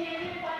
Canadian